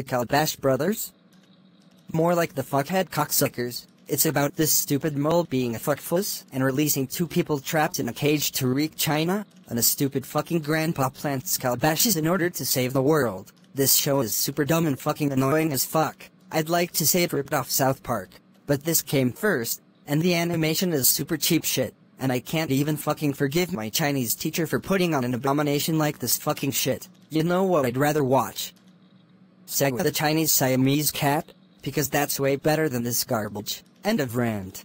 The Calabash Brothers? More like the fuckhead cocksuckers. It's about this stupid mole being a fuckfuss and releasing two people trapped in a cage to wreak China, and a stupid fucking grandpa plants calabashes in order to save the world. This show is super dumb and fucking annoying as fuck. I'd like to say it ripped off South Park, but this came first, and the animation is super cheap shit, and I can't even fucking forgive my Chinese teacher for putting on an abomination like this fucking shit. You know what I'd rather watch? Sagwa the Chinese Siamese cat? Because that's way better than this garbage. End of rant.